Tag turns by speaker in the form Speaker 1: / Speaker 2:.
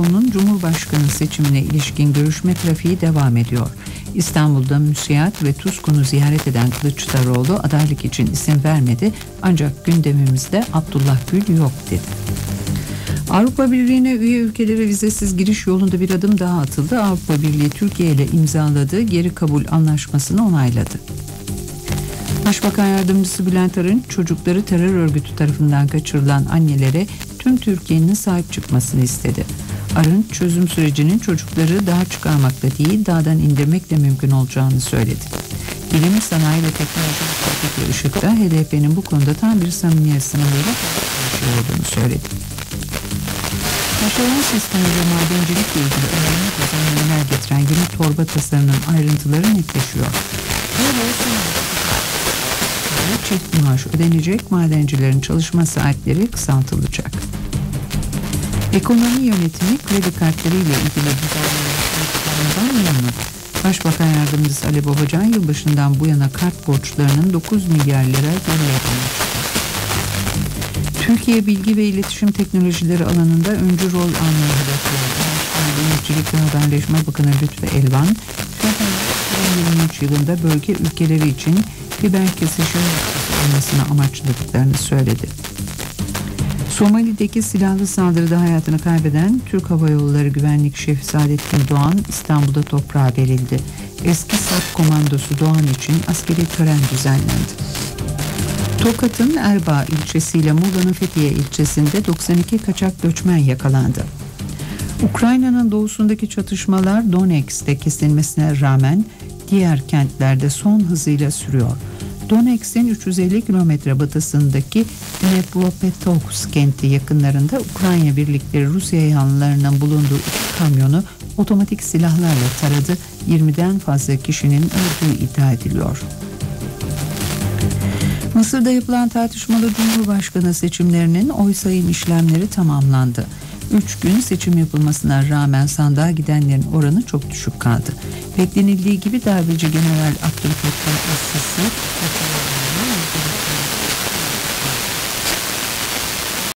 Speaker 1: Kılıçdaroğlu'nun Cumhurbaşkanı seçimine ilişkin görüşme trafiği devam ediyor. İstanbul'da müsiyat ve Tuzkun'u ziyaret eden Kılıçdaroğlu adaylık için isim vermedi ancak gündemimizde Abdullah Gül yok dedi. Avrupa Birliği'ne üye ülkelere vizesiz giriş yolunda bir adım daha atıldı. Avrupa Birliği Türkiye ile imzaladığı geri kabul anlaşmasını onayladı. Başbakan Yardımcısı Bülent Arınç çocukları terör örgütü tarafından kaçırılan annelere tüm Türkiye'nin sahip çıkmasını istedi. Arınç çözüm sürecinin çocukları daha çıkarmakla değil dağdan indirmekle mümkün olacağını söyledi. Bilim, sanayi ve teknoloji ışıkta HDP'nin bu konuda tam bir samimiyet sınavıyla olduğunu söyledi. Taşeron sistemi ve madencilikle ilgili önemli düzenlemeler getiren yeni torba tasarının ayrıntıları netleşiyor. Çift maaş ödenecek, madencilerin çalışma saatleri kısaltılacak. Ekonomi yönetimi kredi kartları ile ilgili düzenlemelerden memnun. Başbakan Yardımcısı Ali Babacan yılbaşından bu yana kart borçlarının 9 milyar lira geriye Türkiye bilgi ve iletişim teknolojileri alanında öncü rol almayı hedefliyor. Denizcilik ve Haberleşme Bakanı Lütfü Elvan, 2023 yılında bölge ülkeleri için biber kesişim olmasını amaçladıklarını söyledi. Somali'deki silahlı saldırıda hayatını kaybeden Türk Hava Yolları Güvenlik Şefi Saadettin Doğan İstanbul'da toprağa verildi. Eski SAP komandosu Doğan için askeri tören düzenlendi. Tokat'ın Erbaa ilçesiyle Muğla'nın Fethiye ilçesinde 92 kaçak göçmen yakalandı. Ukrayna'nın doğusundaki çatışmalar Donetsk'te kesilmesine rağmen diğer kentlerde son hızıyla sürüyor. Donetsk'in 350 kilometre batısındaki Dnepropetrovsk kenti yakınlarında Ukrayna birlikleri Rusya yanlılarının bulunduğu iki kamyonu otomatik silahlarla taradı. 20'den fazla kişinin öldüğü iddia ediliyor. Mısır'da yapılan tartışmalı Cumhurbaşkanı seçimlerinin oy sayım işlemleri tamamlandı. Üç gün seçim yapılmasına rağmen sandığa gidenlerin oranı çok düşük kaldı. Beklenildiği gibi darbeci General Abdülfettah Sisi